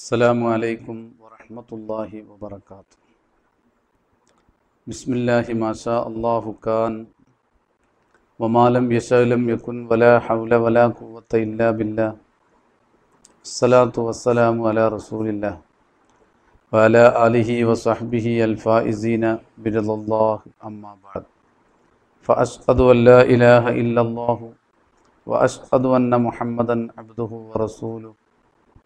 السلام عليكم ورحمة الله وبركاته. بسم الله ما شاء الله كان وما لم يشاء لم يكن ولا حول ولا قوة إلا بالله. الصلاة والسلام على رسول الله وعلى آله وصحبه الفائزين برضا الله. أما بعد فأشهد أن لا إله إلا الله وأشهد أن محمدا عبده ورسوله.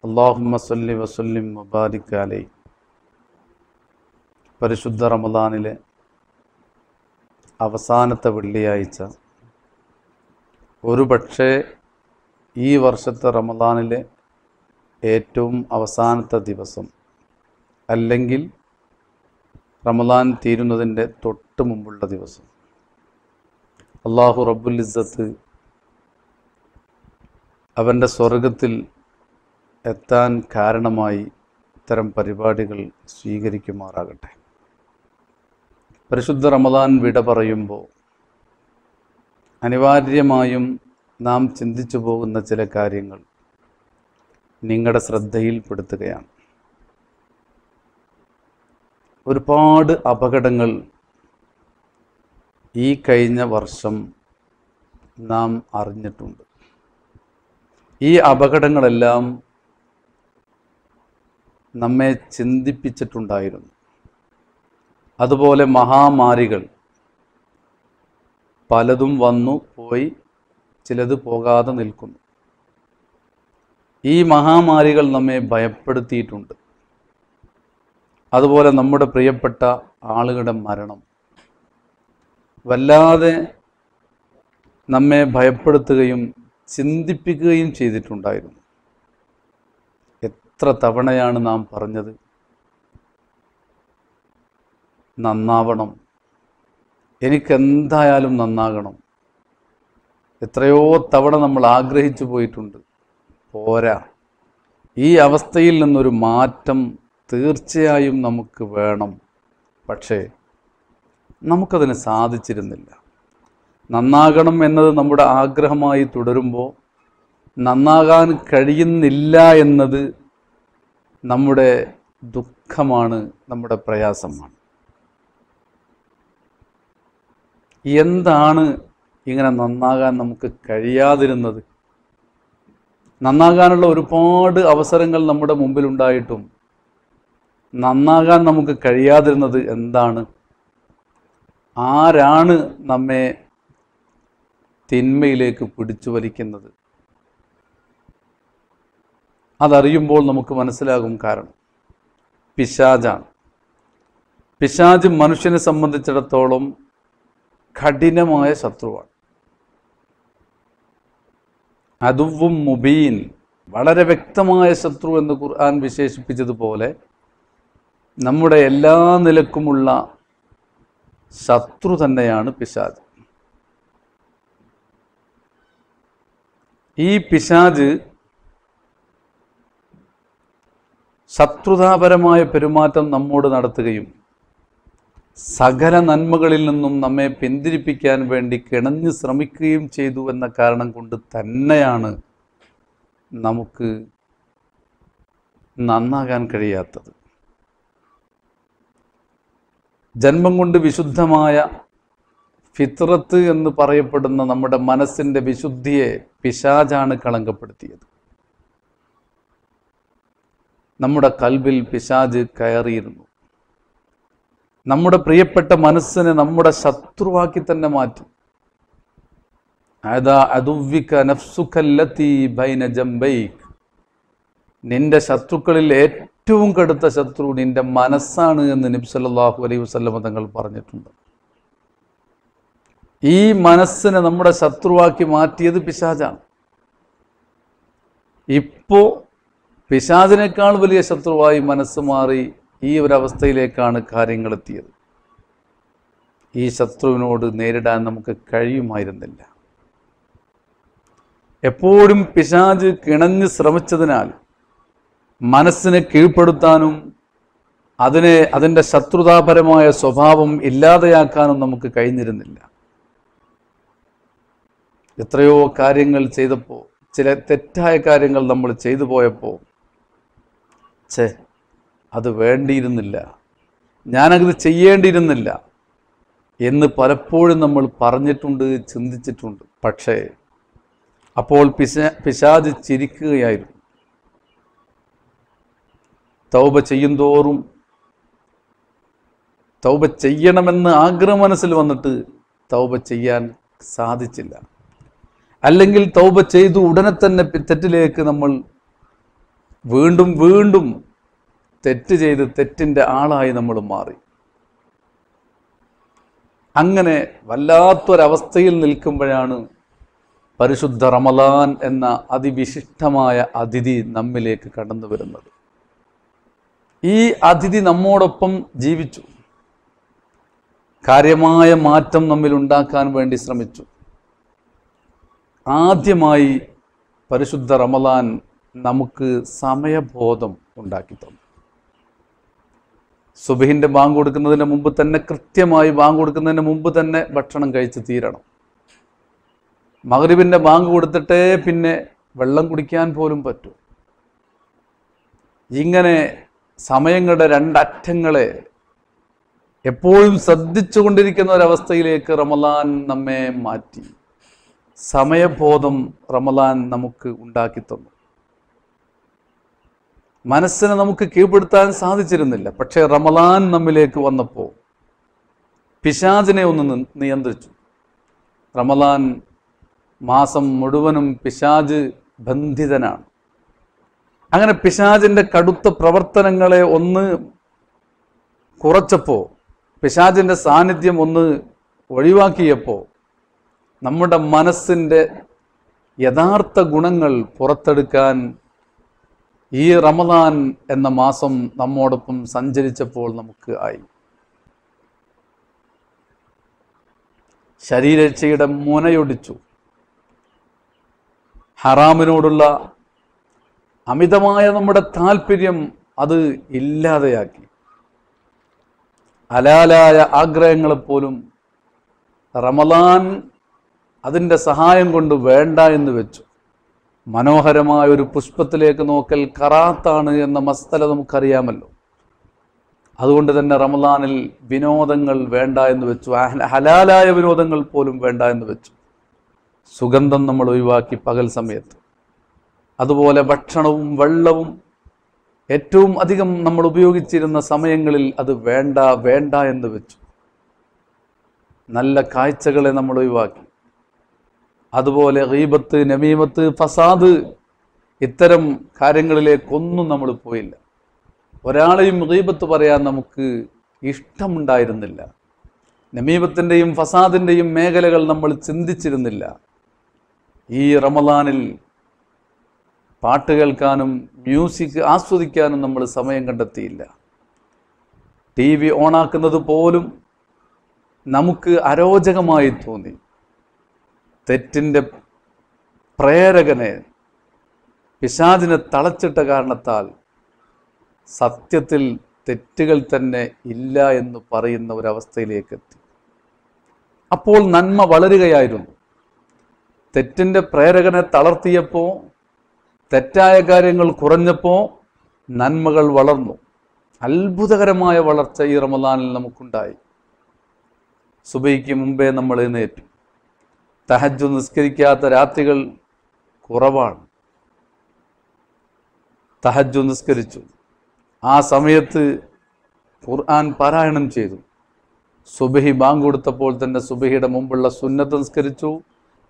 അള്ളാഹുമ്മ സല്ലി വസല്ലിം മുബാരിക് പരിശുദ്ധ റമദാനിലെ അവസാനത്തെ വെള്ളിയാഴ്ച. ഒരു പക്ഷേ ഈ വർഷത്തെ റമദാനിലെ ഏറ്റവും അവസാനത്തെ ദിവസം. അല്ലെങ്കിൽ റമദാൻ തീരുന്നതിന്റെ തൊട്ട് മുമ്പുള്ള ദിവസം. അള്ളാഹു റബ്ബുൽ ഇസ്സത്ത് അവന്റെ സ്വർഗത്തിൽ എത്താൻ കാരണമായി ഇത്തരം പരിപാടികൾ സ്വീകരിക്കുമാറാകട്ടെ. പരിശുദ്ധ റമദാൻ വിട പറയുമ്പോൾ അനിവാര്യമായും നാം ചിന്തിച്ചു പോകുന്ന ചില കാര്യങ്ങൾ നിങ്ങളുടെ ശ്രദ്ധയിൽപ്പെടുത്തുകയാണ്. ഒരുപാട് അപകടങ്ങൾ ഈ കഴിഞ്ഞ വർഷം നാം അറിഞ്ഞിട്ടുണ്ട്. ഈ അപകടങ്ങളെല്ലാം നമ്മെ ചിന്തിപ്പിച്ചിട്ടുണ്ടായിരുന്നു. അതുപോലെ മഹാമാരികൾ പലതും വന്നു പോയി ചിലത് പോകാതെ നിൽക്കുന്നു. ഈ മഹാമാരികൾ നമ്മെ ഭയപ്പെടുത്തിയിട്ടുണ്ട്. അതുപോലെ നമ്മുടെ പ്രിയപ്പെട്ട ആളുകളുടെ മരണം. വല്ലാതെ നമ്മെ ഭയപ്പെടുത്തുകയും ചിന്തിപ്പിക്കുകയും ചെയ്തിട്ടുണ്ടായിരുന്നു. എത്ര തവണയാണ് നാം പറഞ്ഞത്? നന്നാവണം. എനിക്കെന്തായാലും നന്നാകണം. എത്രയോ തവണ നമ്മൾ ആഗ്രഹിച്ചു പോയിട്ടുണ്ട്. പോരാ. ഈ അവസ്ഥയിൽ നിന്നൊരു മാറ്റം തീർച്ചയായും നമുക്ക് വേണം. പക്ഷേ നമുക്കതിന് സാധിച്ചിരുന്നില്ല. നന്നാകണം എന്നത് നമ്മുടെ ആഗ്രഹമായി തുടരുമ്പോൾ നന്നാകാൻ കഴിയുന്നില്ല എന്നത് നമ്മുടെ ദുഃഖമാണ് നമ്മുടെ പ്രയാസമാണ്. എന്താണ് ഇങ്ങനെ നന്നാകാൻ നമുക്ക് കഴിയാതിരുന്നത്? നന്നാകാനുള്ള ഒരുപാട് അവസരങ്ങൾ നമ്മുടെ മുമ്പിലുണ്ടായിട്ടും നന്നാകാൻ നമുക്ക് കഴിയാതിരുന്നത് എന്താണ്? ആരാണ് നമ്മെ തിന്മയിലേക്ക് പിടിച്ചു വലിക്കുന്നത്? അതറിയുമ്പോൾ നമുക്ക് മനസ്സിലാകും കാരണം. പിശാജാണ്. പിശാജ് മനുഷ്യനെ സംബന്ധിച്ചിടത്തോളം കഠിനമായ ശത്രുവാണ്. അതുവും മുബീൻ വളരെ വ്യക്തമായ ശത്രു എന്ന് ഖുർആൻ വിശേഷിപ്പിച്ചതുപോലെ നമ്മുടെ എല്ലാ നിലക്കുമുള്ള ശത്രു തന്നെയാണ് പിശാജ്. ഈ പിശാജ് ശത്രുതാപരമായ പെരുമാറ്റം നമ്മോട് നടത്തുകയും സകല നന്മകളിൽ നിന്നും നമ്മെ പിന്തിരിപ്പിക്കാൻ വേണ്ടി കിണഞ്ഞ് ശ്രമിക്കുകയും ചെയ്തു എന്ന കാരണം കൊണ്ട് തന്നെയാണ് നമുക്ക് നന്നാകാൻ കഴിയാത്തത്. ജന്മം കൊണ്ട് വിശുദ്ധമായ ഫിത്രത്ത് എന്ന് പറയപ്പെടുന്ന നമ്മുടെ മനസ്സിന്റെ വിശുദ്ധിയെ പിശാജാണ് കളങ്കപ്പെടുത്തിയത്. നമ്മുടെ കൽബിൽ പിശാജ് കയറിയിരുന്നു. നമ്മുടെ പ്രിയപ്പെട്ട മനസ്സിനെ നമ്മുടെ ശത്രുവാക്കി തന്നെ മാറ്റി. നിന്റെ ശത്രുക്കളിൽ ഏറ്റവും കടുത്ത ശത്രു നിന്റെ മനസ്സാണ് എന്ന് നബി സല്ലല്ലാഹു അലൈഹി വസല്ലമ തങ്ങൾ പറഞ്ഞിട്ടുണ്ട്. ഈ മനസ്സിനെ നമ്മുടെ ശത്രുവാക്കി മാറ്റിയത് പിശാജാണ് ഇപ്പോ പിശാചിനേക്കാൾ വലിയ ശത്രുവായി മനസ്സ് മാറി ഈ ഒരവസ്ഥയിലേക്കാണ് കാര്യങ്ങൾ എത്തിയത് ഈ ശത്രുവിനോട് നേരിടാൻ നമുക്ക് കഴിയുമായിരുന്നില്ല. എപ്പോഴും പിശാജ് കിണഞ്ഞ് ശ്രമിച്ചതിനാൽ മനസ്സിനെ കീഴ്പ്പെടുത്താനും അതിനെ അതിന്റെ ശത്രുതാപരമായ സ്വഭാവം ഇല്ലാതെയാക്കാനും നമുക്ക് കഴിഞ്ഞിരുന്നില്ല. എത്രയോ കാര്യങ്ങൾ ചെയ്തപ്പോൾ ചില തെറ്റായ കാര്യങ്ങൾ നമ്മൾ ചെയ്തു പോയപ്പോൾ ഛേ അത് വേണ്ടിയിരുന്നില്ല. ഞാനത് ചെയ്യേണ്ടിയിരുന്നില്ല എന്ന് പലപ്പോഴും നമ്മൾ പറഞ്ഞിട്ടുണ്ട് ചിന്തിച്ചിട്ടുണ്ട്. പക്ഷേ അപ്പോൾ പിശ പിശാജ് ചിരിക്കുകയായിരുന്നു. തൗബ ചെയ്യുന്തോറും തൗബ ചെയ്യണമെന്ന് ആഗ്രഹം മനസ്സിൽ വന്നിട്ട് തൗബ ചെയ്യാൻ സാധിച്ചില്ല. അല്ലെങ്കിൽ തൗബ ചെയ്തു ഉടനെ തന്നെ തെറ്റിലേക്ക് നമ്മൾ വീണ്ടും വീണ്ടും തെറ്റ് ചെയ്ത് തെറ്റിന്റെ ആളായി നമ്മൾ മാറി. അങ്ങനെ വല്ലാത്തൊരവസ്ഥയിൽ നിൽക്കുമ്പോഴാണ് പരിശുദ്ധ റമലാൻ എന്ന അതിവിശിഷ്ടമായ അതിഥി നമ്മിലേക്ക് കടന്നു വരുന്നത്. ഈ അതിഥി നമ്മോടൊപ്പം ജീവിച്ചു. കാര്യമായ മാറ്റം നമ്മിൽ ഉണ്ടാക്കാൻ വേണ്ടി ശ്രമിച്ചു. ആദ്യമായി പരിശുദ്ധ റമലാൻ നമുക്ക് സമയബോധം ഉണ്ടാക്കി തന്നു. സുബഹിന്റെ ബാങ്ക് കൊടുക്കുന്നതിന് മുമ്പ് തന്നെ കൃത്യമായി ബാങ്ക് കൊടുക്കുന്നതിന് മുമ്പ് തന്നെ ഭക്ഷണം കഴിച്ച് തീരണം. മഗ്രിബിന്റെ ബാങ്ക് കൊടുത്തിട്ടേ പിന്നെ വെള്ളം കുടിക്കാൻ പോലും പറ്റൂ. ഇങ്ങനെ സമയങ്ങളുടെ രണ്ടറ്റങ്ങളെ എപ്പോഴും ശ്രദ്ധിച്ചു ശ്രദ്ധിച്ചുകൊണ്ടിരിക്കുന്ന ഒരവസ്ഥയിലേക്ക് റമലാൻ നമ്മെ മാറ്റി. സമയബോധം റമലാൻ നമുക്ക് ഉണ്ടാക്കി തന്നു. മനസ്സിനെ നമുക്ക് കീഴ്പ്പെടുത്താൻ സാധിച്ചിരുന്നില്ല. പക്ഷേ റമലാൻ നമ്മിലേക്ക് വന്നപ്പോൾ പിശാചിനെ ഒന്ന് നിയന്ത്രിച്ചു. റമലാൻ മാസം മുഴുവനും പിശാജ് ബന്ധിതനാണ്. അങ്ങനെ പിശാജിന്റെ കടുത്ത പ്രവർത്തനങ്ങളെ ഒന്ന് കുറച്ചപ്പോൾ പിശാജിന്റെ സാന്നിധ്യം ഒന്ന് ഒഴിവാക്കിയപ്പോൾ നമ്മുടെ മനസ്സിന്റെ യഥാർത്ഥ ഗുണങ്ങൾ പുറത്തെടുക്കാൻ ഈ റമദാൻ എന്ന മാസം നമ്മോടൊപ്പം സഞ്ചരിച്ചപ്പോൾ നമുക്ക് ആയി. ശരീരക്ഷയുടെ മുനയൊടിച്ചു. ഹറാമിനോടുള്ള അമിതമായ നമ്മുടെ താല്പര്യം അത് ഇല്ലാതെയാക്കി. ഹലാലായ ആഗ്രഹങ്ങളെപ്പോലും റമദാൻ അതിന്റെ സഹായം കൊണ്ട് വേണ്ട എന്ന് വെച്ചു. മനോഹരമായ ഒരു പുഷ്പത്തിലേക്ക് നോക്കൽ കറാത്താണ് എന്ന മസ്തല നമുക്കറിയാമല്ലോ. അതുകൊണ്ട് തന്നെ റമദാനിൽ വിനോദങ്ങൾ വേണ്ട എന്ന് വെച്ചു. ഹലാലായ വിനോദങ്ങൾ പോലും വേണ്ട എന്ന് വെച്ചു. സുഗന്ധം നമ്മൾ ഒഴിവാക്കി പകൽ സമയത്ത്. അതുപോലെ ഭക്ഷണവും വെള്ളവും ഏറ്റവും അധികം നമ്മൾ ഉപയോഗിച്ചിരുന്ന സമയങ്ങളിൽ അത് വേണ്ട വേണ്ട എന്ന് വെച്ചു. നല്ല കാഴ്ചകളെ നമ്മൾ ഒഴിവാക്കി. അതുപോലെ ഗീബത്ത് നമീമത്ത് ഫസാദ് ഇത്തരം കാര്യങ്ങളിലേക്കൊന്നും നമ്മൾ പോയില്ല. ഒരാളെയും ഗീബത്ത് പറയാൻ നമുക്ക് ഇഷ്ടമുണ്ടായിരുന്നില്ല. നമീമത്തിന്റെയും ഫസാദിന്റെയും മേഖലകൾ നമ്മൾ ചിന്തിച്ചിരുന്നില്ല. ഈ റമദാനിൽ പാട്ട് കേൾക്കാനും മ്യൂസിക് ആസ്വദിക്കാനും നമ്മൾ സമയം കണ്ടെത്തിയില്ല. ടി വി ഓണാക്കുന്നത് പോലും നമുക്ക് അരോചകമായി തോന്നി. തെറ്റിന്റെ പ്രേരകനെ പിശാചിനെ തളച്ചിട്ട കാരണത്താൽ സത്യത്തിൽ തെറ്റുകൾ തന്നെ ഇല്ല എന്ന് പറയുന്ന ഒരവസ്ഥയിലേക്ക് എത്തി. അപ്പോൾ നന്മ വളരുകയായിരുന്നു. തെറ്റിന്റെ പ്രേരകനെ തളർത്തിയപ്പോൾ തെറ്റായ കാര്യങ്ങൾ കുറഞ്ഞപ്പോൾ നന്മകൾ വളർന്നു. അത്ഭുതകരമായ വളർച്ച ഈ റമദാനിൽ നമുക്കുണ്ടായി. സുബൈക്ക് മുമ്പേ നമ്മൾ എഴുന്നേറ്റു. തഹജ് നിസ്കരിക്കാത്ത രാത്രികൾ കുറവാണ്. തഹജ്ജു നിസ്കരിച്ചു. ആ സമയത്ത് ഖുർആൻ പാരായണം ചെയ്തു. സുബഹി ബാങ്ക് കൊടുത്തപ്പോൾ തന്നെ സുബഹിയുടെ മുമ്പുള്ള സുന്നത്ത് നിസ്കരിച്ചു.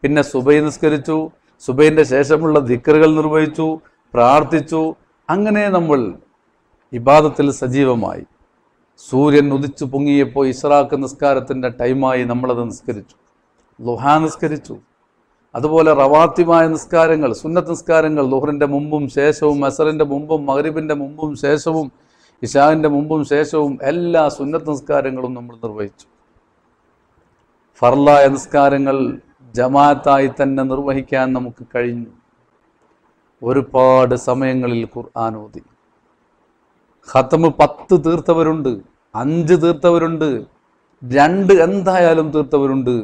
പിന്നെ സുബൈ നിസ്കരിച്ചു. സുബൈന്റെ ശേഷമുള്ള ധിക്കറുകൾ നിർവഹിച്ചു പ്രാർത്ഥിച്ചു. അങ്ങനെ നമ്മൾ ഇബാദത്തിൽ സജീവമായി. സൂര്യൻ ഉദിച്ചു പൊങ്ങിയപ്പോൾ ഇസ്രാക്ക് നിസ്കാരത്തിന്റെ ടൈമായി നമ്മളത് നിസ്കരിച്ചു. ലുഹാ നിസ്കരിച്ചു. അതുപോലെ റവാത്തിമായ നിസ്കാരങ്ങൾ സുന്നത്ത് നിസ്കാരങ്ങൾ ലുഹറിന്റെ മുമ്പും ശേഷവും അസറിന്റെ മുമ്പും മഹരിബിന്റെ മുമ്പും ശേഷവും ഇഷാവിന്റെ മുമ്പും ശേഷവും എല്ലാ സുന്നത്ത് നിസ്കാരങ്ങളും നമ്മൾ നിർവഹിച്ചു. ഫർലായ നിസ്കാരങ്ങൾ ജമാഅത്തായി തന്നെ നിർവഹിക്കാൻ നമുക്ക് കഴിഞ്ഞു. ഒരുപാട് സമയങ്ങളിൽ ഖുർആൻ ഓതി. ഖത്തമ് പത്ത് തീർത്തവരുണ്ട് അഞ്ച് തീർത്തവരുണ്ട് രണ്ട് എന്തായാലും തീർത്തവരുണ്ട്.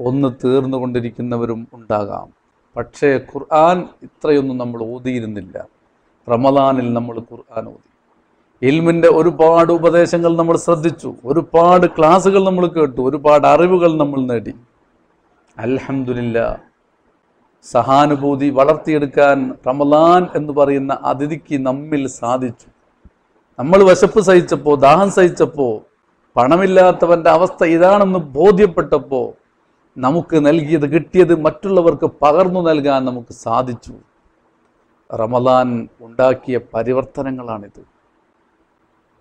ഒന്ന് തീർന്നുകൊണ്ടിരിക്കുന്നവരും ഉണ്ടാകാം. പക്ഷേ ഖുർആൻ ഇത്രയൊന്നും നമ്മൾ ഓതിയിരുന്നില്ല. റമദാനിൽ നമ്മൾ ഖുർആൻ ഓതി. ഇൽമിന്റെ ഒരുപാട് ഉപദേശങ്ങൾ നമ്മൾ ശ്രദ്ധിച്ചു. ഒരുപാട് ക്ലാസ്സുകൾ നമ്മൾ കേട്ടു. ഒരുപാട് അറിവുകൾ നമ്മൾ നേടി. അലഹമില്ല സഹാനുഭൂതി വളർത്തിയെടുക്കാൻ റമദാൻ എന്ന് പറയുന്ന അതിഥിക്ക് നമ്മിൽ സാധിച്ചു. നമ്മൾ വശപ്പ് സഹിച്ചപ്പോൾ ദാഹം സഹിച്ചപ്പോൾ പണമില്ലാത്തവന്റെ അവസ്ഥ ഇതാണെന്ന് ബോധ്യപ്പെട്ടപ്പോൾ നമുക്ക് നൽകിയത് കിട്ടിയത് മറ്റുള്ളവർക്ക് പകർന്നു നൽകാൻ നമുക്ക് സാധിച്ചു. റമദാൻ ഉണ്ടാക്കിയ പരിവർത്തനങ്ങളാണിത്.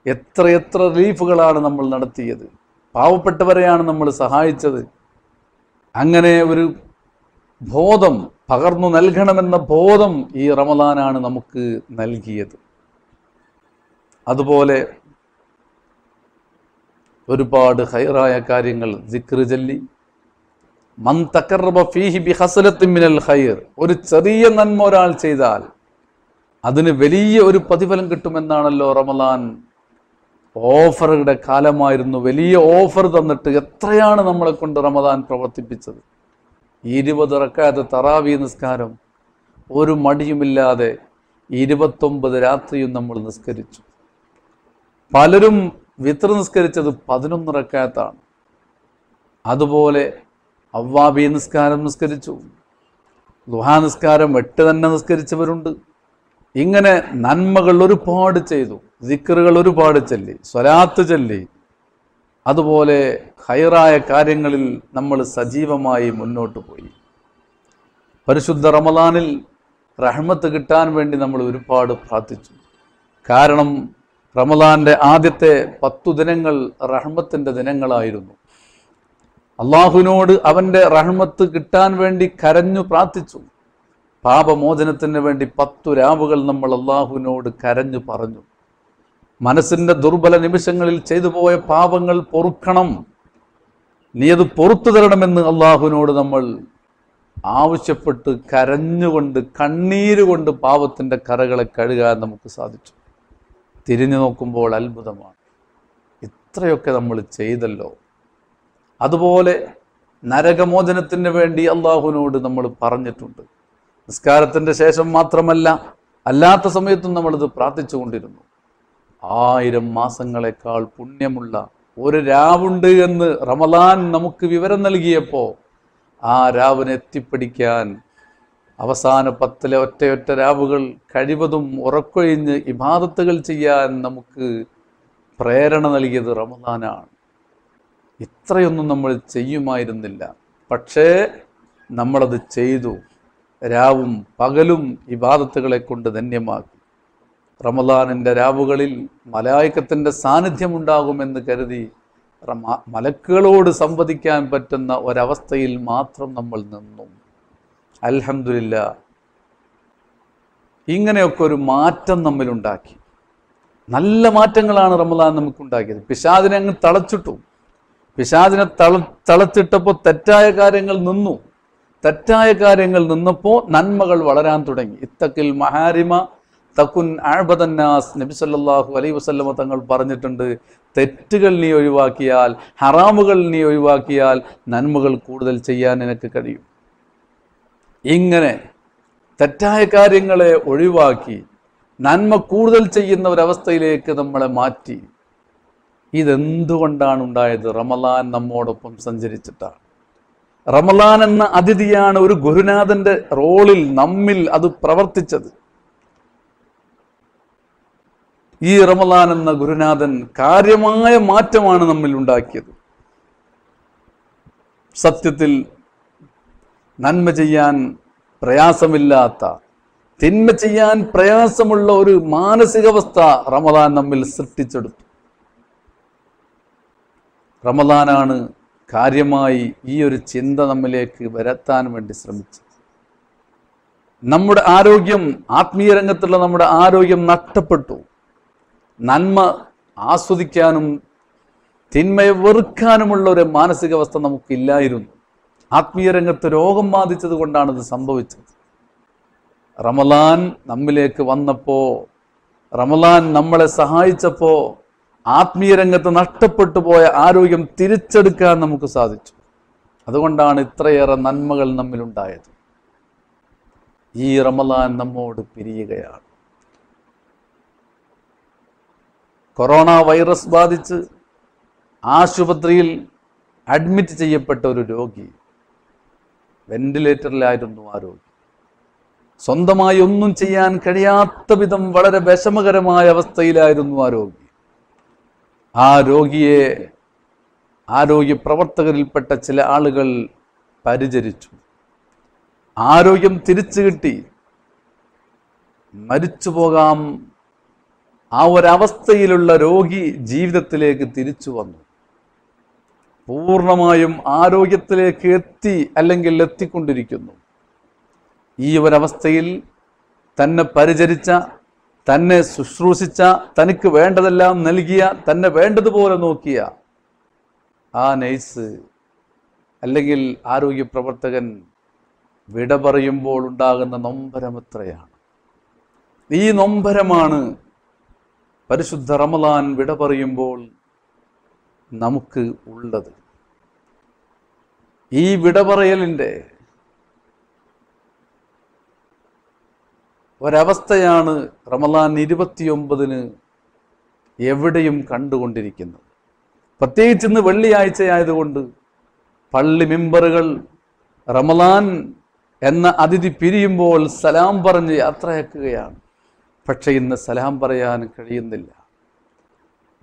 എത്രയെത്ര റിലീഫുകളാണ് നമ്മൾ നടത്തിയത്. പാവപ്പെട്ടവരെയാണ് നമ്മൾ സഹായിച്ചത്. അങ്ങനെ ഒരു ബോധം പകർന്നു നൽകണമെന്ന ബോധം ഈ റമദാനാണ് നമുക്ക് നൽകിയത്. അതുപോലെ ഒരുപാട് ഹൈറായ കാര്യങ്ങൾ ദിക്റ് ചൊല്ലി ഒരു ചെറിയ നന്മ ഒരാൾ ചെയ്താൽ അതിന് വലിയ ഒരു പ്രതിഫലം കിട്ടുമെന്നാണല്ലോ റമലാൻ ഓഫറുടെ കാലമായിരുന്നു. വലിയ ഓഫർ തന്നിട്ട് എത്രയാണ് നമ്മളെ കൊണ്ട് റമദാൻ പ്രവർത്തിപ്പിച്ചത്? ഇരുപത് ഇറക്കാതെ തറാവി നിസ്കാരം. ഒരു മടിയുമില്ലാതെ ഇരുപത്തൊമ്പത് രാത്രിയും നമ്മൾ നിസ്കരിച്ചു. പലരും വിത്ര നിസ്കരിച്ചത് പതിനൊന്ന് റക്കാത്താണ് അതുപോലെ അവ്വാബി നിസ്കാരം നിസ്കരിച്ചു. ദുഹാ നിസ്കാരം എട്ട് തന്നെ നിസ്കരിച്ചവരുണ്ട്. ഇങ്ങനെ നന്മകൾ ഒരുപാട് ചെയ്തു. ദിക്കറുകൾ ഒരുപാട് ചൊല്ലി. സ്വലാത്ത് ചൊല്ലി. അതുപോലെ ഹൈറായ കാര്യങ്ങളിൽ നമ്മൾ സജീവമായി മുന്നോട്ട് പോയി. പരിശുദ്ധ റമദാനിൽ റഹ്മത്ത് കിട്ടാൻ വേണ്ടി നമ്മൾ ഒരുപാട് പ്രാർത്ഥിച്ചു. കാരണം റമദാന്റെ ആദ്യത്തെ പത്തു ദിനങ്ങൾ റഹ്മത്തിന്റെ ദിനങ്ങളായിരുന്നു. അള്ളാഹുവിനോട് അവന്റെ റഹ്മത്ത് കിട്ടാൻ വേണ്ടി കരഞ്ഞു പ്രാർത്ഥിച്ചു. പാപമോചനത്തിന് വേണ്ടി പത്തു രാവുകൾ നമ്മൾ അള്ളാഹുവിനോട് കരഞ്ഞു പറഞ്ഞു. മനസ്സിന്റെ ദുർബല നിമിഷങ്ങളിൽ ചെയ്തു പോയ പാപങ്ങൾ പൊറുക്കണം. നീ അത് പൊറത്തു തരണമെന്ന് അള്ളാഹുവിനോട് നമ്മൾ ആവശ്യപ്പെട്ട് കരഞ്ഞുകൊണ്ട് കണ്ണീരുകൊണ്ട് പാപത്തിന്റെ കറകളെ കഴുകാൻ നമുക്ക് സാധിച്ചു. തിരിഞ്ഞു നോക്കുമ്പോൾ അത്ഭുതമാണ്. ഇത്രയൊക്കെ നമ്മൾ ചെയ്തല്ലോ. അതുപോലെ നരകമോചനത്തിന് വേണ്ടി അള്ളാഹുവിനോട് നമ്മൾ പറഞ്ഞിട്ടുണ്ട്. നിസ്കാരത്തിന്റെ ശേഷം മാത്രമല്ല അല്ലാത്ത സമയത്തും നമ്മളിത് പ്രാർത്ഥിച്ചുകൊണ്ടിരുന്നു ആയിരം മാസങ്ങളെക്കാൾ പുണ്യമുള്ള ഒരു രാവുണ്ട് എന്ന് റമലാൻ നമുക്ക് വിവരം നൽകിയപ്പോൾ ആ രാവിനെ എത്തിപ്പിടിക്കാൻ അവസാന പത്തിലെ ഒറ്റയൊറ്റ രാവുകൾ കഴിവതും ഉറക്കൊഴിഞ്ഞ് ഇബാദത്തുകൾ ചെയ്യാൻ നമുക്ക് പ്രേരണ നൽകിയത് റമദാനാണ്. ഇത്രയൊന്നും നമ്മൾ ചെയ്യുമായിരുന്നില്ല. പക്ഷേ നമ്മളത് ചെയ്തു. രാവും പകലും ഇബാദത്തുകളെ കൊണ്ട് ധന്യമാക്കി. റമദാനിന്റെ രാവുകളിൽ മലായക്കത്തിന്റെ സാന്നിധ്യമുണ്ടാകുമെന്ന് കരുതി മലക്കുകളോട് സംവദിക്കാൻ പറ്റുന്ന ഒരവസ്ഥയിൽ മാത്രം നമ്മൾ നിന്നു. അൽഹമില്ല ഇങ്ങനെയൊക്കെ ഒരു മാറ്റം നമ്മിലുണ്ടാക്കി. നല്ല മാറ്റങ്ങളാണ് റമദാൻ നമുക്കുണ്ടാക്കിയത്. പിശാദിനെ അങ്ങ് തളച്ചിട്ടു. പിശാദിനെ തള തളത്തിട്ടപ്പോൾ തെറ്റായ കാര്യങ്ങൾ നിന്നു. തെറ്റായ കാര്യങ്ങൾ നിന്നപ്പോൾ നന്മകൾ വളരാൻ തുടങ്ങി. ഇത്തക്കിൽ മഹാരിമ തക്കുൻ ആഴ്ബദന്നാസ് നബി സല്ലാഹു അലൈ വസ്ല്ലമ തങ്ങൾ പറഞ്ഞിട്ടുണ്ട് തെറ്റുകൾ നീ ഒഴിവാക്കിയാൽ ഹറാമുകൾ നീ ഒഴിവാക്കിയാൽ നന്മകൾ കൂടുതൽ ചെയ്യാൻ നിനക്ക് കഴിയും. ഇങ്ങനെ തെറ്റായ കാര്യങ്ങളെ ഒഴിവാക്കി നന്മ കൂടുതൽ ചെയ്യുന്ന ഒരവസ്ഥയിലേക്ക് നമ്മളെ മാറ്റി. ഇതെന്തുകൊണ്ടാണ് ഉണ്ടായത് റമലാൻ നമ്മോടൊപ്പം സഞ്ചരിച്ചിട്ടാണ്. റമലാൻ എന്ന അതിഥിയാണ് ഒരു ഗുരുനാഥന്റെ റോളിൽ നമ്മിൽ അത് പ്രവർത്തിച്ചത്. ഈ റമലാൻ എന്ന ഗുരുനാഥൻ കാര്യമായ മാറ്റമാണ് നമ്മിൽ ഉണ്ടാക്കിയത്. സത്യത്തിൽ നന്മ ചെയ്യാൻ പ്രയാസമില്ലാത്ത തിന്മ ചെയ്യാൻ പ്രയാസമുള്ള ഒരു മാനസികാവസ്ഥ റമദാൻ നമ്മിൽ സൃഷ്ടിച്ചെടുത്തു. റമദാനാണ് കാര്യമായി ഈ ഒരു ചിന്ത നമ്മിലേക്ക് വരത്താൻ വേണ്ടി ശ്രമിച്ചത്. നമ്മുടെ ആരോഗ്യം ആത്മീയ രംഗത്തുള്ള നമ്മുടെ ആരോഗ്യം നഷ്ടപ്പെട്ടു. നന്മ ആസ്വദിക്കാനും തിന്മയെ വെറുക്കാനുമുള്ള ഒരു മാനസികാവസ്ഥ നമുക്കില്ലായിരുന്നു. ആത്മീയ രംഗത്ത് രോഗം ബാധിച്ചത് കൊണ്ടാണ് ഇത് സംഭവിച്ചത്. റമലാൻ നമ്മിലേക്ക് വന്നപ്പോൾ റമലാൻ നമ്മളെ സഹായിച്ചപ്പോൾ ആത്മീയ രംഗത്ത് നഷ്ടപ്പെട്ടു പോയ ആരോഗ്യം തിരിച്ചെടുക്കാൻ നമുക്ക് സാധിച്ചു. അതുകൊണ്ടാണ് ഇത്രയേറെ നന്മകൾ നമ്മിലുണ്ടായത്. ഈ റമലാൻ നമ്മോട് പിരിയുകയാണ്. കൊറോണ വൈറസ് ബാധിച്ച് ആശുപത്രിയിൽ അഡ്മിറ്റ് ചെയ്യപ്പെട്ട ഒരു രോഗി വെന്റിലേറ്ററിലായിരുന്നു ആ രോഗി. സ്വന്തമായി ഒന്നും ചെയ്യാൻ കഴിയാത്ത വിധം വളരെ വിഷമകരമായ അവസ്ഥയിലായിരുന്നു ആ രോഗി. ആ രോഗിയെ ആരോഗ്യ പ്രവർത്തകരിൽപ്പെട്ട ചില ആളുകൾ പരിചരിച്ചു. ആരോഗ്യം തിരിച്ചു കിട്ടി. മരിച്ചു പോകാം. ആ ഒരവസ്ഥയിലുള്ള രോഗി ജീവിതത്തിലേക്ക് തിരിച്ചു വന്നു. പൂർണമായും ആരോഗ്യത്തിലേക്ക് എത്തി അല്ലെങ്കിൽ എത്തിക്കൊണ്ടിരിക്കുന്നു. ഈ ഒരവസ്ഥയിൽ തന്നെ പരിചരിച്ച തന്നെ ശുശ്രൂഷിച്ച തനിക്ക് വേണ്ടതെല്ലാം നൽകിയ തന്നെ വേണ്ടതുപോലെ നോക്കിയ ആ നഴ്സ് അല്ലെങ്കിൽ ആരോഗ്യ പ്രവർത്തകൻ വിട പറയുമ്പോൾ ഉണ്ടാകുന്ന നൊമ്പരം എത്രയാണ്? ഈ നൊമ്പരമാണ് പരിശുദ്ധ റമലാൻ വിട പറയുമ്പോൾ നമുക്ക് ഉള്ളത്. ഈ വിട പറയലിന്റെ ഒരവസ്ഥയാണ് റമലാൻ ഇരുപത്തിയൊമ്പതിന് എവിടെയും കണ്ടുകൊണ്ടിരിക്കുന്നത്. പ്രത്യേകിച്ച് ഇന്ന് വെള്ളിയാഴ്ചയായതുകൊണ്ട് പള്ളി മെമ്പറുകൾ റമലാൻ എന്ന അതിഥി പിരിയുമ്പോൾ സലാം പറഞ്ഞ് യാത്രയാക്കുകയാണ്. പക്ഷെ ഇന്ന് സലാം പറയാൻ കഴിയുന്നില്ല.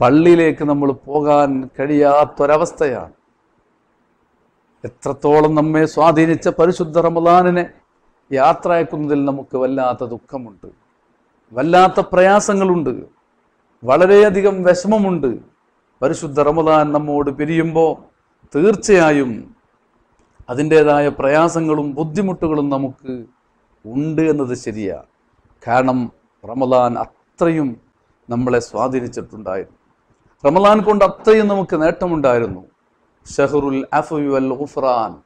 പള്ളിയിലേക്ക് നമ്മൾ പോകാൻ കഴിയാത്തൊരവസ്ഥയാണ്. എത്രത്തോളം നമ്മെ സ്വാധീനിച്ച പരിശുദ്ധ റമലാനിനെ യാത്രയാക്കുന്നതിൽ നമുക്ക് വല്ലാത്ത ദുഃഖമുണ്ട്. വല്ലാത്ത പ്രയാസങ്ങളുണ്ട്. വളരെയധികം വിഷമമുണ്ട്. പരിശുദ്ധ റമദാൻ നമ്മോട് പിരിയുമ്പോൾ തീർച്ചയായും അതിന്റെതായ പ്രയാസങ്ങളും ബുദ്ധിമുട്ടുകളും നമുക്ക് ഉണ്ട് എന്നത് ശരിയാണ് കാരണം റമദാൻ അത്രയും നമ്മളെ സ്വാധീനിച്ചിട്ടുണ്ടായിരുന്നു. റമദാൻ കൊണ്ട് അത്രയും നമുക്ക് നേട്ടമുണ്ടായിരുന്നു. ഷഹറുൽ അഫ്വി വൽ ഗുഫ്രാൻ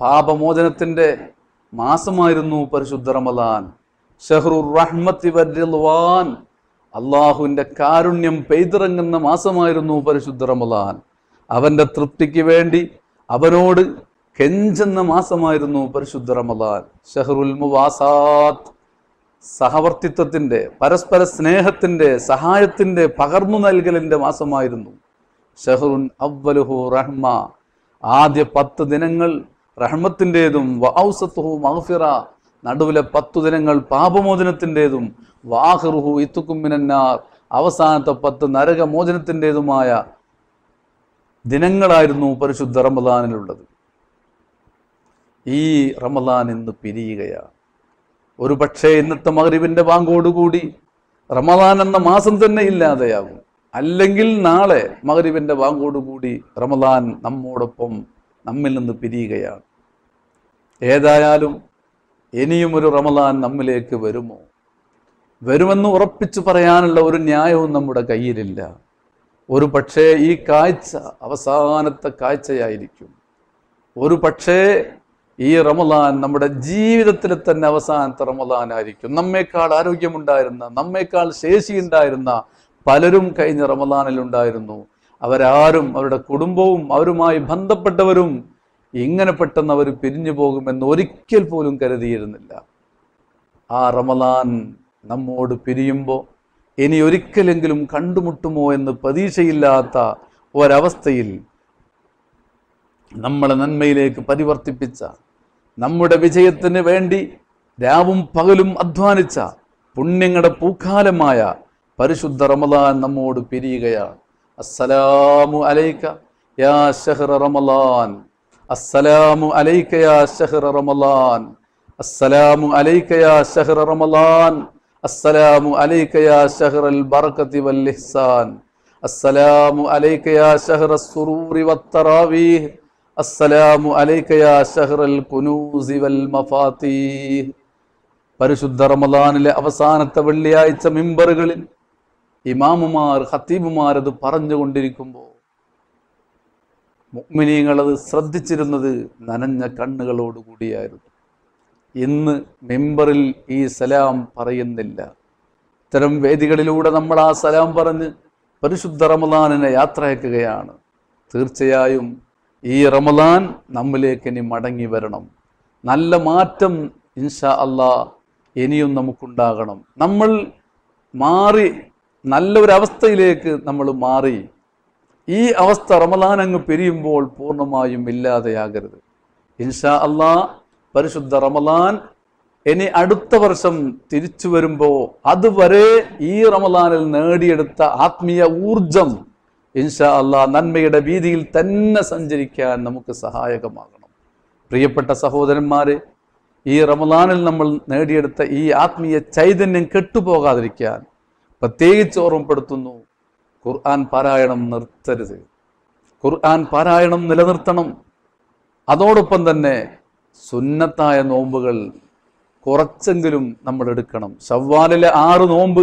പാപമോചനത്തിന്റെ മാസമായിരുന്നു പരിശുദ്ധ റമദാൻ. ഷഹറുർ റഹ്മത്തി വരിൽവാൻ. അള്ളാഹുവിന്റെ കാരുണ്യം പെയ്തിറങ്ങുന്ന മാസമായിരുന്നു പരിശുദ്ധ റമദാൻ. അവന്റെ തൃപ്തിക്ക് വേണ്ടി അവനോട് കെഞ്ചെന്ന മാസമായിരുന്നു പരിശുദ്ധ റമദാൻ. ഷഹറുൽ മുവാസാത്ത്. സഹവർത്തിത്വത്തിന്റെ പരസ്പര സ്നേഹത്തിന്റെ സഹായത്തിന്റെ പകർന്നു നൽകലിന്റെ മാസമായിരുന്നു. ഷഹറുൻ അവലുഹു റഹ്മ. ആദ്യ പത്ത് ദിനങ്ങൾ റഹ്മത്തിന്റെതും വഔസത്തുഹു മഹഫിറ നടുവിലെ പത്തു ദിനങ്ങൾ പാപമോചനത്തിന്റെതും വാഹിറുഹു ഇത്തുക്കുമ്മിനാർ അവസാനത്തെ പത്ത് നരകമോചനത്തിന്റെതുമായ ദിനങ്ങളായിരുന്നു പരിശുദ്ധ റമദാനിലുള്ളത്. ഈ റമദാൻ ഇന്ന് പിരിയുകയാണ്. ഒരു പക്ഷേ ഇന്നത്തെ മകരിവിന്റെ പാങ്കോടുകൂടി റമദാൻ എന്ന മാസം തന്നെ ഇല്ലാതെയാകും. അല്ലെങ്കിൽ നാളെ മകരിവിന്റെ പാങ്കോടുകൂടി റമദാൻ നമ്മോടൊപ്പം നമ്മിൽ നിന്ന് പിരിയുകയാണ്. ഏതായാലും ഇനിയും ഒരു റമലാൻ നമ്മിലേക്ക് വരുമോ? വരുമെന്ന് ഉറപ്പിച്ചു പറയാനുള്ള ഒരു ന്യായവും നമ്മുടെ കയ്യിലില്ല. ഒരു പക്ഷേ ഈ കാഴ്ച അവസാനത്തെ കാഴ്ചയായിരിക്കും. ഒരു പക്ഷേ ഈ റമലാൻ നമ്മുടെ ജീവിതത്തിലെ തന്നെ അവസാനത്തെ റമലാനായിരിക്കും നമ്മേക്കാൾ ആരോഗ്യമുണ്ടായിരുന്ന നമ്മേക്കാൾ ശേഷിയുണ്ടായിരുന്ന പലരും കഴിഞ്ഞ റമലാനിൽ ഉണ്ടായിരുന്നു. അവരാരും അവരുടെ കുടുംബവും അവരുമായി ബന്ധപ്പെട്ടവരും ഇങ്ങനെ പെട്ടെന്ന് അവർ പിരിഞ്ഞു പോകുമെന്ന് ഒരിക്കൽ പോലും കരുതിയിരുന്നില്ല. ആ റമലാൻ നമ്മോട് പിരിയുമ്പോൾ ഇനി ഒരിക്കലെങ്കിലും കണ്ടുമുട്ടുമോ എന്ന് പ്രതീക്ഷയില്ലാത്ത ഒരവസ്ഥയിൽ നമ്മളെ നന്മയിലേക്ക് പരിവർത്തിപ്പിച്ച നമ്മുടെ വിജയത്തിന് വേണ്ടി രാവും പകലും അധ്വാനിച്ച പുണ്യങ്ങളുടെ പൂക്കാലമായ പരിശുദ്ധ റമദാൻ നമ്മോട് പിരിയുകയാണ്. അസ്സലാമു അലൈക യാ ഷഹ്റ റമദാൻ അസ്സലാമു അലൈക യാ ഷഹ്റ റമദാൻ അസ്സലാമു അലൈക യാ ഷഹ്റ റമദാൻ അസ്സലാമു അലൈക യാ ഷഹ്റൽ ബറകതി വൽ ഇഹ്സാൻ അസ്സലാമു അലൈക യാ ഷഹ്റ സുറൂറി വത്തറാവീഹ് അസ്സലാമു അലൈക യാ ഷഹ്റൽ കുനൂസി വൽ മഫാത്തീഹ് പരിശുദ്ധ റമദാനിലെ അവസാനത്തെ വെള്ളിയാഴ്ച മിമ്പറുകളിൽ ഇമാമുമാർ ഖത്തീബുമാർ അത് പറഞ്ഞുകൊണ്ടിരിക്കുമ്പോൾ മുഗ്മിനീങ്ങളത് ശ്രദ്ധിച്ചിരുന്നത് നനഞ്ഞ കണ്ണുകളോടുകൂടിയായിരുന്നു ഇന്ന് മെമ്പറിൽ ഈ സലാം പറയുന്നില്ല. ഇത്തരം വേദികളിലൂടെ നമ്മൾ ആ സലാം പറഞ്ഞ് പരിശുദ്ധ റമദാനിനെ യാത്രയക്കുകയാണ്. തീർച്ചയായും ഈ റമദാൻ നമ്മിലേക്ക് ഇനി മടങ്ങി വരണം. നല്ല മാറ്റം ഇൻഷാ അള്ളാ ഇനിയും നമുക്കുണ്ടാകണം. നമ്മൾ മാറി നല്ലൊരു അവസ്ഥയിലേക്ക് നമ്മൾ മാറി. ഈ അവസ്ഥ റമദാൻ അങ്ങ് പിരിയുമ്പോൾ പൂർണമായും ഇല്ലാതെയാകരുത്. ഇൻഷാ അള്ളാ പരിശുദ്ധ റമദാൻ ഇനി അടുത്ത വർഷം തിരിച്ചു വരുമ്പോൾ അതുവരെ ഈ റമദാനിൽ നേടിയെടുത്ത ആത്മീയ ഊർജം ഇൻഷാ അള്ളാ നന്മയുടെ വീതിയിൽ തന്നെ സഞ്ചരിക്കാൻ നമുക്ക് സഹായകമാകണം. പ്രിയപ്പെട്ട സഹോദരന്മാരെ ഈ റമദാനിൽ നമ്മൾ നേടിയെടുത്ത ഈ ആത്മീയ ചൈതന്യം കെട്ടുപോകാതിരിക്കാൻ പ്രത്യേകിച്ച് ഓർമ്മപ്പെടുത്തുന്നു ഖുർആൻ പാരായണം നിർത്തരുത്. ഖുർആൻ പാരായണം നിലനിർത്തണം. അതോടൊപ്പം തന്നെ സുന്നത്തായ നോമ്പുകൾ കുറച്ചെങ്കിലും നമ്മൾ എടുക്കണം. ഷവ്വാലിലെ ആറ് നോമ്പ്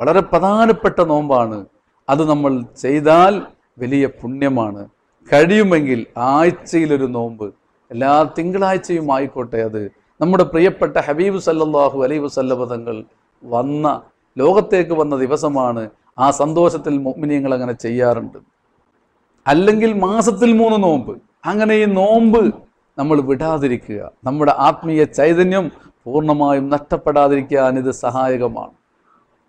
വളരെ പ്രധാനപ്പെട്ട നോമ്പാണ്. അത് നമ്മൾ ചെയ്താൽ വലിയ പുണ്യമാണ്. കഴിയുമെങ്കിൽ ആഴ്ചയിലൊരു നോമ്പ് എല്ലാ തിങ്കളാഴ്ചയും ആയിക്കോട്ടെ അത്. നമ്മുടെ പ്രിയപ്പെട്ട ഹബീബ് സല്ലാഹു അലൈഹി വസല്ലമ തങ്ങൾ വന്ന ലോകത്തേക്ക് വന്ന ദിവസമാണ് ആ സന്തോഷത്തിൽ മുഅ്മിനീങ്ങൾ അങ്ങനെ ചെയ്യാറുണ്ട്. അല്ലെങ്കിൽ മാസത്തിൽ മൂന്ന് നോമ്പ്. അങ്ങനെ ഈ നോമ്പ് നമ്മൾ വിടാതിരിക്കുക. നമ്മുടെ ആത്മീയ ചൈതന്യം പൂർണമായും നഷ്ടപ്പെടാതിരിക്കാൻ ഇത് സഹായകമാണ്.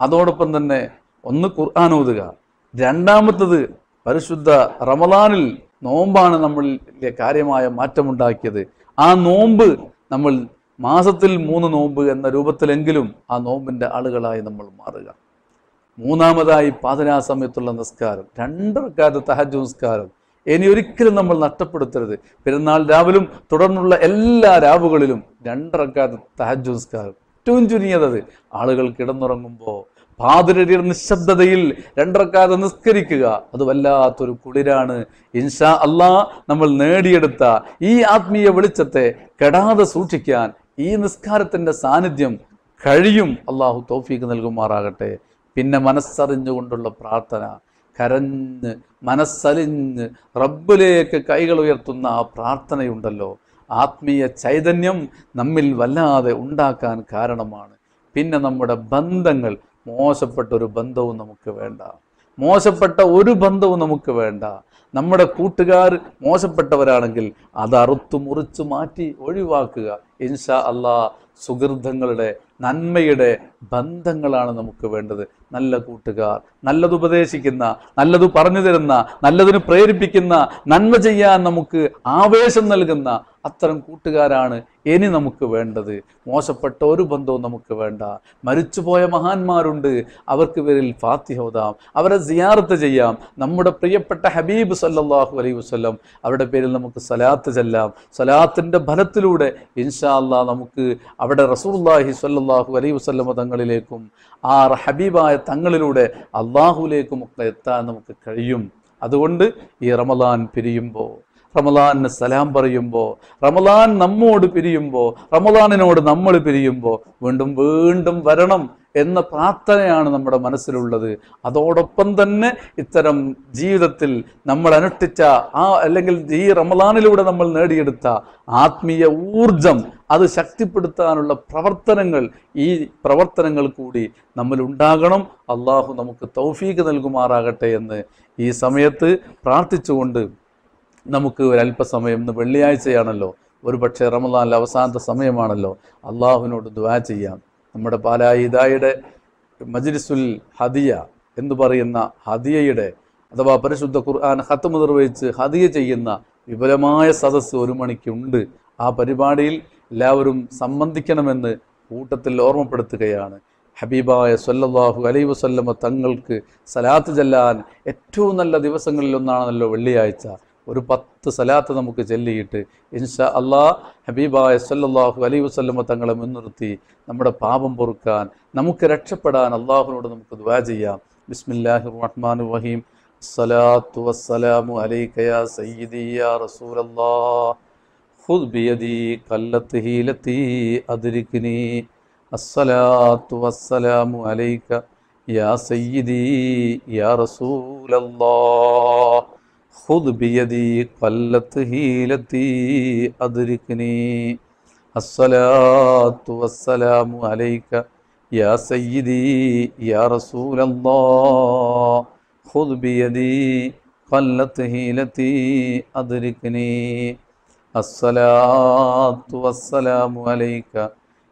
അതോടൊപ്പം തന്നെ ഒന്ന് ഖുർആൻ ഓതുക. രണ്ടാമത്തത് പരിശുദ്ധ റമദാനിൽ നോമ്പാണ് നമ്മളിലെ കാര്യമായ മാറ്റമുണ്ടാക്കിയത്. ആ നോമ്പ് നമ്മൾ മാസത്തിൽ മൂന്ന് നോമ്പ് എന്ന രൂപത്തിലെങ്കിലും ആ നോമ്പിന്റെ ആളുകളായി നമ്മൾ മാറുക. മൂന്നാമതായി പാതിരാ സമയത്തുള്ള നിസ്കാരം രണ്ടരക്കാലത്ത് തഹജ് നിസ്കാരം. ഇനി ഒരിക്കലും നമ്മൾ നഷ്ടപ്പെടുത്തരുത്. പെരുന്നാൾ രാവിലും തുടർന്നുള്ള എല്ലാ രാവുകളിലും രണ്ടരക്കാലത്ത് തഹജ് നിസ്കാരം. ഏറ്റവും ചുരുങ്ങിയത് ആളുകൾ കിടന്നുറങ്ങുമ്പോൾ പാതിരടിയുടെ നിശബ്ദതയിൽ രണ്ടരക്കാതെ നിസ്കരിക്കുക. അത് വല്ലാത്തൊരു കുളിരാണ്. ഇൻഷാ അള്ളാ നമ്മൾ നേടിയെടുത്ത ഈ ആത്മീയ വെളിച്ചത്തെ കെടാതെ സൂക്ഷിക്കാൻ ഈ നിസ്കാരത്തിന്റെ സാന്നിധ്യം കഴിയും. അള്ളാഹു തോഫീക്ക് നൽകുമാറാകട്ടെ. പിന്നെ മനസ്സറിഞ്ഞുകൊണ്ടുള്ള പ്രാർത്ഥന കരഞ്ഞ് മനസ്സലിഞ്ഞ് റബ്ബിലേക്ക് കൈകൾ ഉയർത്തുന്ന ആ പ്രാർത്ഥനയുണ്ടല്ലോ. ആത്മീയ ചൈതന്യം നമ്മിൽ വല്ലാതെ ഉണ്ടാക്കാൻ കാരണമാണ്. പിന്നെ നമ്മുടെ ബന്ധങ്ങൾ മോശപ്പെട്ട ഒരു ബന്ധവും നമുക്ക് വേണ്ട. മോശപ്പെട്ട ഒരു ബന്ധവും നമുക്ക് വേണ്ട. നമ്മുടെ കൂട്ടുകാർ മോശപ്പെട്ടവരാണെങ്കിൽ അത് അറുത്തു മുറിച്ചു മാറ്റി ഒഴിവാക്കുക. ഇൻഷാ അള്ളാ സുഹൃതങ്ങളുടെ നന്മയുടെ ബന്ധങ്ങളാണ് നമുക്ക് വേണ്ടത്. നല്ല കൂട്ടുകാർ നല്ലത് ഉപദേശിക്കുന്ന നല്ലത് പറഞ്ഞു തരുന്ന നല്ലതിന് പ്രേരിപ്പിക്കുന്ന നന്മ ചെയ്യാൻ നമുക്ക് ആവേശം നൽകുന്ന അത്തരം കൂട്ടുകാരാണ് ഇനി നമുക്ക് വേണ്ടത്. മോശപ്പെട്ട ഒരു ബന്ധവും നമുക്ക് വേണ്ട. മരിച്ചുപോയ മഹാന്മാരുണ്ട്. അവർക്ക് പേരിൽ ഫാത്തിഹോദാം അവരെ സിയാറത്ത് ചെയ്യാം. നമ്മുടെ പ്രിയപ്പെട്ട ഹബീബ് സല്ലാഹു അലൈ വസ്ലം അവരുടെ പേരിൽ നമുക്ക് സലാത്ത് ചെല്ലാം. സലാത്തിന്റെ ഫലത്തിലൂടെ ഇൻഷാ അല്ലാ നമുക്ക് അവിടെ റസൂലുള്ളാഹി സല്ലാഹു അലൈ വസല്ലമ തങ്ങളിലേക്കും ആ ഹബീബായ തങ്ങളിലൂടെ അള്ളാഹുലേക്കും ഒക്കെ എത്താൻ നമുക്ക് കഴിയും. അതുകൊണ്ട് ഈ റമലാൻ പിരിയുമ്പോൾ റമലാനിന് സലാം പറയുമ്പോൾ റമലാൻ നമ്മോട് പിരിയുമ്പോൾ റമലാനിനോട് നമ്മൾ പിരിയുമ്പോൾ വീണ്ടും വീണ്ടും വരണം. എന്ന പ്രാർത്ഥനയാണ് നമ്മുടെ മനസ്സിലുള്ളത്. അതോടൊപ്പം തന്നെ ഇത്തരം ജീവിതത്തിൽ നമ്മൾ അനുഷ്ഠിച്ച ആ അല്ലെങ്കിൽ ഈ റമദാനിലൂടെ നമ്മൾ നേടിയെടുത്ത ആത്മീയ ഊർജം അത് ശക്തിപ്പെടുത്താനുള്ള പ്രവർത്തനങ്ങൾ ഈ പ്രവർത്തനങ്ങൾ കൂടി നമ്മൾ ഉണ്ടാകണം. അള്ളാഹു നമുക്ക് തൗഫീക്ക് നൽകുമാറാകട്ടെ എന്ന് ഈ സമയത്ത് പ്രാർത്ഥിച്ചുകൊണ്ട് നമുക്ക് ഒരല്പസമയം ഇന്ന് വെള്ളിയാഴ്ചയാണല്ലോ. ഒരു പക്ഷേ റമദാനിലെ അവസാനത്തെ സമയമാണല്ലോ. അള്ളാഹുവിനോട് ദുആ ചെയ്യാം. നമ്മുടെ പാലായിദായുടെ മജ്ലിസുൽ ഹദിയ എന്ന് പറയുന്ന ഹദിയയുടെ അഥവാ പരിശുദ്ധ ഖുർആൻ ഹത്തമ നിർവഹിച്ച് ഹദിയ ചെയ്യുന്ന വിപുലമായ സദസ്സ് ഒരു മണിക്കുണ്ട്. ആ പരിപാടിയിൽ എല്ലാവരും സംബന്ധിക്കണമെന്ന് കൂട്ടത്തിൽ ഓർമ്മപ്പെടുത്തുകയാണ്. ഹബീബായ സല്ലല്ലാഹു അലൈ വസല്ലമ തങ്ങൾക്ക് സലാത്ത് ചെല്ലാൻ ഏറ്റവും നല്ല ദിവസങ്ങളിലൊന്നാണല്ലോ വെള്ളിയാഴ്ച. ഒരു പത്ത് സലാത്ത് നമുക്ക് ചൊല്ലിയിട്ട് ഇൻഷാ അള്ളാ ഹബീബായ സല്ലല്ലാഹു അലൈ വസല്ലമ തങ്ങളെ മുൻനിർത്തി നമ്മുടെ പാപം പൊറുക്കാൻ നമുക്ക് രക്ഷപ്പെടാൻ അള്ളാഹുവിനോട് നമുക്ക് ദുആ ചെയ്യാം ബിസ്മില്ലാഹിർ റഹ്മാനിർ റഹീം الصلاة والسلام عليك يا سيدي يا رسول الله خذ بيدي قلت هيلتي أدركني الصلاة والسلام عليك يا سيدي يا رسول الله خذ بيدي قلت هيلتي أدركني الصلاة والسلام عليك يا سيدي يا رسول الله خذ بيدي قلت هيلتي أدركني الصلاة والسلام عليك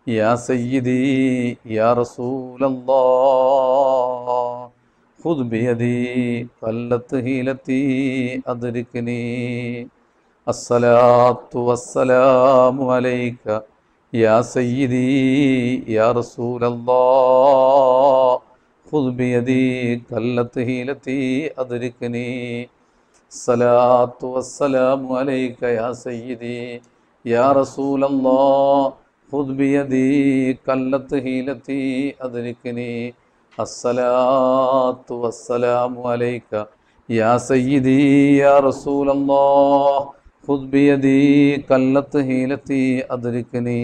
يا سيدي يا رسول الله خذ بيدي قلت هيلتي أدركني الصلاة والسلام عليك يا سيدي يا رسول الله خذ بيدي قلت هيلتي أدركني الصلاة والسلام عليك يا سيدي يا رسول الله خذ بيدي قلت هيلتي أدركني അസ്സലാത്തു വസ്സലാമു അലൈക. യാ സയ്യിദി യാ റസൂലല്ലാഹ് ഖുദ് ബിയദി കല്ലത്ത് ഹീലത്തി അദ്രിക്നി.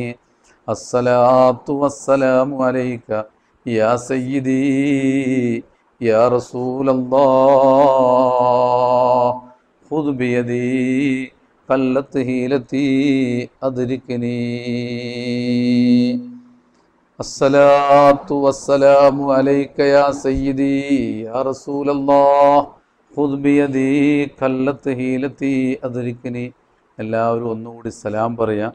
അസ്സലാത്തു വസ്സലാമു അലൈക. യാ സയ്യിദി യാ റസൂലല്ലാഹ് ഖുദ് ബിയദി കല്ലത്ത് ഹീലത്തി അദ്രിക്നി. الصلاة والسلام عليك يا سيدي يا رسول الله خذ بيدي قلت هيلتي أدركني എല്ലാവരും ഒന്നുകൂടി സലാം പറയാം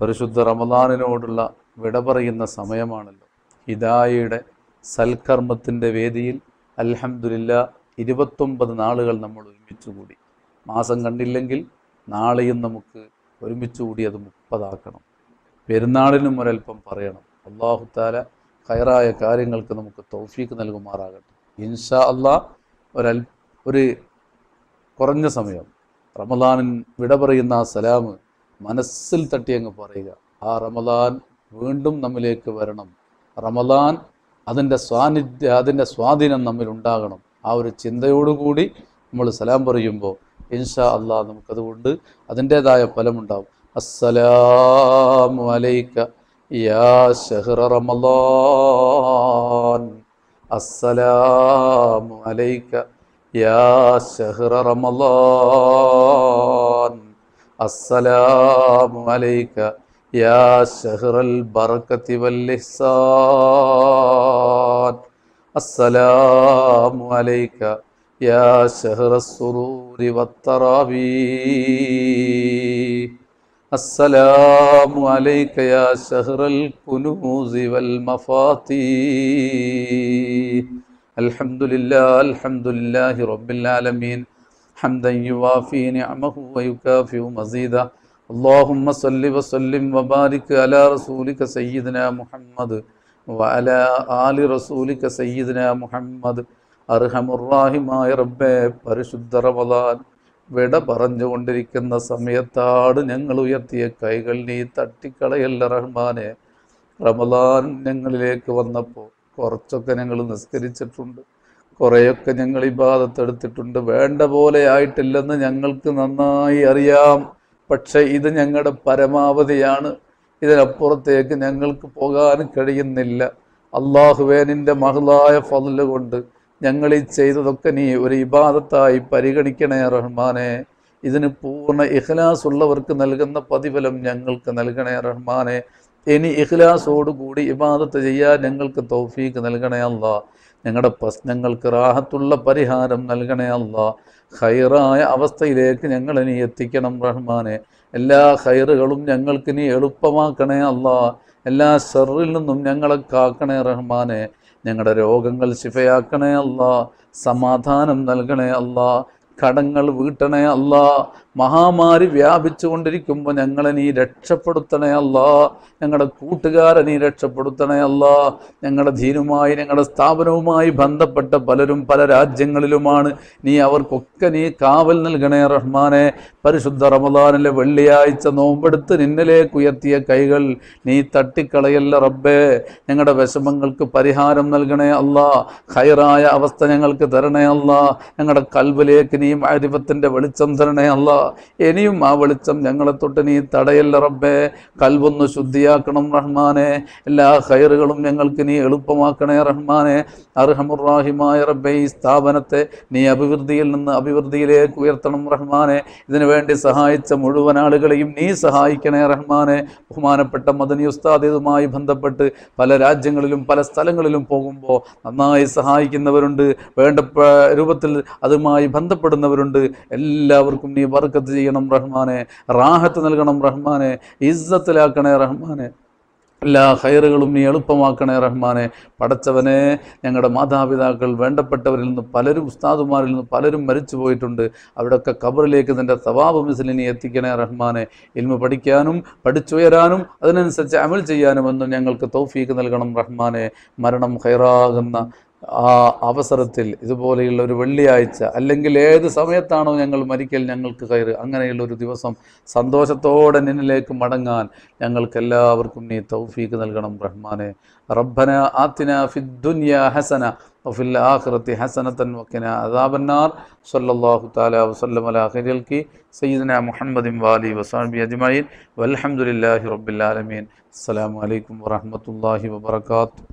പരിശുദ്ധ റമദാനിനോടുള്ള വിട പറയുന്ന സമയമാണല്ലോ ഹിദായയുടെ സൽക്കർമ്മത്തിൻ്റെ വേദിയിൽ അൽഹംദുലില്ല ഇരുപത്തൊമ്പത് നാളുകൾ നമ്മൾ ഒരുമിച്ച് കൂടി മാസം കണ്ടില്ലെങ്കിൽ നാളെയും നമുക്ക് ഒരുമിച്ച് കൂടി അത് മുപ്പതാക്കണം പെരുന്നാളിനും ഒരൽപ്പം പറയണം അള്ളാഹു താല ഹൈറായ കാര്യങ്ങൾക്ക് നമുക്ക് തൗഫീക്ക് നൽകുമാറാകട്ടെ. ഇൻഷാ അള്ളാ ഒരൽ ഒരു കുറഞ്ഞ സമയം റമദാനിൻ വിട പറയുന്ന ആ സലാം മനസ്സിൽ തട്ടി അങ്ങ് പറയുക. ആ റമദാൻ വീണ്ടും നമ്മിലേക്ക് വരണം. റമദാൻ അതിന്റെ സ്വാനിധ്യ അതിന്റെ സ്വാധീനം നമ്മിൽ ഉണ്ടാകണം. ആ ഒരു ചിന്തയോടുകൂടി നമ്മൾ സലാം പറയുമ്പോൾ ഇൻഷാ അള്ളാ നമുക്കതുകൊണ്ട് അതിന്റേതായ ഫലമുണ്ടാവും. അസ്സലാമു يا شهر رمضان. السلام عليك يا شهر رمضان. السلام عليك يا شهر البركة والإحسان. السلام عليك يا شهر السرور والترابيح. السلام عليك يا شهر الكنوز والمفاتيح الحمد لله الحمد لله رب العالمين حمدا يوافي نعمه ويكافئ مزيدا اللهم صل وسلم وبارك على رسولك سيدنا محمد وعلى آل رسولك سيدنا محمد അർഹമുറാഹിമായ റബ്ബെ പരിശുദ്ധ റമദാൻ വിട പറഞ്ഞുകൊണ്ടിരിക്കുന്ന സമയത്താണ് ഞങ്ങൾ ഉയർത്തിയ കൈകൾ നീ തട്ടിക്കളയല്ല റഹ്മാനെ. റമദാൻ ഞങ്ങളിലേക്ക് വന്നപ്പോൾ കുറച്ചൊക്കെ ഞങ്ങൾ നിസ്കരിച്ചിട്ടുണ്ട്. കുറേയൊക്കെ ഞങ്ങൾ ഇബാദത്തെടുത്തിട്ടുണ്ട് വേണ്ട പോലെ ആയിട്ടില്ലെന്ന് ഞങ്ങൾക്ക് നന്നായി അറിയാം. പക്ഷേ ഇത് ഞങ്ങളുടെ പരമാവധിയാണ്. ഇതിനപ്പുറത്തേക്ക് ഞങ്ങൾക്ക് പോകാൻ കഴിയുന്നില്ല. അള്ളാഹുവേനിന്റെ മഹളായ ഫضൽ കൊണ്ട് ഞങ്ങൾ ഈ ചെയ്തതൊക്കെ നീ ഒരു ഇബാദത്തായി പരിഗണിക്കണേ റഹ്മാനെ. ഇതിന് പൂർണ ഇഖ്ലാസ് ഉള്ളവർക്ക് നൽകുന്ന പ്രതിഫലം ഞങ്ങൾക്ക് നൽകണേ റഹ്മാനെ. ഇനി ഇഖ്ലാസോടുകൂടി ഇബാദത്ത് ചെയ്യാൻ ഞങ്ങൾക്ക് തൗഫീക്ക് നൽകണേ അല്ല. ഞങ്ങളുടെ പ്രശ്നങ്ങൾക്ക് റാഹത്തുള്ള പരിഹാരം നൽകണേ അല്ല. ഖൈറായ അവസ്ഥയിലേക്ക് ഞങ്ങൾ ഇനി എത്തിക്കണം റഹ്മാനെ. എല്ലാ ഹൈറുകളും ഞങ്ങൾക്ക് ഇനി എളുപ്പമാക്കണേ അല്ല. എല്ലാ ഷെറിൽ നിന്നും ഞങ്ങളെ കാക്കണേ റഹ്മാനെ. ഞങ്ങളുടെ രോഗങ്ങൾ ശിഫയാക്കണേ അല്ല സമാധാനം നൽകണേ അല്ല കടങ്ങൾ വീട്ടണേ അല്ല. മഹാമാരി വ്യാപിച്ചു കൊണ്ടിരിക്കുമ്പോൾ ഞങ്ങളെ നീ രക്ഷപ്പെടുത്തണേ അല്ല. ഞങ്ങളുടെ കൂട്ടുകാരെ നീ രക്ഷപ്പെടുത്തണേ അല്ല. ഞങ്ങളുടെ ധീനുമായി ഞങ്ങളുടെ സ്ഥാപനവുമായി ബന്ധപ്പെട്ട പലരും പല രാജ്യങ്ങളിലുമാണ്. നീ അവർക്കൊക്കെ നീ കാവൽ നൽകണേ റഹ്മാനെ. പരിശുദ്ധ റമദാനിലെ വെള്ളിയാഴ്ച നോമ്പെടുത്ത് നിന്നിലേക്ക് ഉയർത്തിയ കൈകൾ നീ തട്ടിക്കളയല്ല റബ്ബേ. ഞങ്ങളുടെ വിഷമങ്ങൾക്ക് പരിഹാരം നൽകണേ അല്ല. ഹൈറായ അവസ്ഥ ഞങ്ങൾക്ക് തരണേ അല്ല. ഞങ്ങളുടെ കൽവിലേക്ക് നീ അരിവത്തിന്റെ വെളിച്ചം തരണേ അല്ല. ഇനിയും ആ വെളിച്ചം ഞങ്ങളെ തൊട്ട് നീ തടയല്ല റബ്ബേ. കൽവൊന്ന് ശുദ്ധിയാക്കണം റഹ്മാനെ. എല്ലാ ഹൈറുകളും ഞങ്ങൾക്ക് നീ എളുപ്പമാക്കണേ റഹ്മാനെ. അർഹമുറാഹിമായ റബ്ബെ ഈ സ്ഥാപനത്തെ നീ അഭിവൃദ്ധിയിൽ നിന്ന് അഭിവൃദ്ധിയിലേക്ക് ഉയർത്തണം റഹ്മാനെ. ഇതിനു വേണ്ടി സഹായിച്ച മുഴുവൻ ആളുകളെയും നീ സഹായിക്കണേ റഹ്മാനെ. ബഹുമാനപ്പെട്ട മദനി ഉസ്താദ് ഇതുമായി ബന്ധപ്പെട്ട് പല രാജ്യങ്ങളിലും പല സ്ഥലങ്ങളിലും പോകുമ്പോൾ നന്നായി സഹായിക്കുന്നവരുണ്ട്. വേണ്ട രൂപത്തിൽ അതുമായി ബന്ധപ്പെടുന്നവരുണ്ട് എല്ലാവർക്കും നീ വർക്കത്ത് ചെയ്യണം റഹ്മാനെ. റാഹത്ത് നൽകണം റഹ്മാനെ. ഇസ്സത്തിലാക്കണേ റഹ്മാനെ. എല്ലാ ഹൈറുകളും നീ എളുപ്പമാക്കണേ റഹ്മാനെ. പടച്ചവനെ ഞങ്ങളുടെ മാതാപിതാക്കൾ വേണ്ടപ്പെട്ടവരിൽ നിന്ന് പലരും ഉസ്താദുമാരിൽ നിന്ന് പലരും മരിച്ചു പോയിട്ടുണ്ട്. അവിടെയൊക്കെ കബറിലേക്ക് നിന്റെ സവാബ് മിസിലിനെ എത്തിക്കണേ റഹ്മാനെ. ഇൽമ പഠിക്കാനും പഠിച്ചുയരാനും അതിനനുസരിച്ച് അമൽ ചെയ്യാനുമെന്നും ഞങ്ങൾക്ക് തൗഫീക്ക് നൽകണം റഹ്മാനെ. മരണം ഹൈറാകുന്ന ആ അവസരത്തിൽ ഇതുപോലെയുള്ള ഒരു വെള്ളിയാഴ്ച അല്ലെങ്കിൽ ഏത് സമയത്താണോ ഞങ്ങൾ മരിക്കൽ ഞങ്ങൾക്ക് കയറി അങ്ങനെയുള്ള ഒരു ദിവസം സന്തോഷത്തോടെ നിന്നിലേക്ക് മടങ്ങാൻ ഞങ്ങൾക്ക് എല്ലാവർക്കും നീ തൗഫീക്ക് നൽകണം റഹ്മാനെ. റബ്ബന ആത്തിന ഫിദ്ദുനിയ ഹസന വഫിൽ ആഖിറത്തി ഹസനത്തൻ വക്കിന അദാബന്നാർ. സല്ലല്ലാഹു തആല വസല്ലം അലാ ഖൈരിൽക്കി സയ്യിദന മുഹമ്മദിൻ വാലി വസാബി അജ്മഈൻ. വൽഹംദുലില്ലാഹി റബ്ബിൽ ആലമീൻ. അസ്സലാമു അലൈക്കും വറഹ്മത്തുള്ളാഹി വബറകാതുഹു.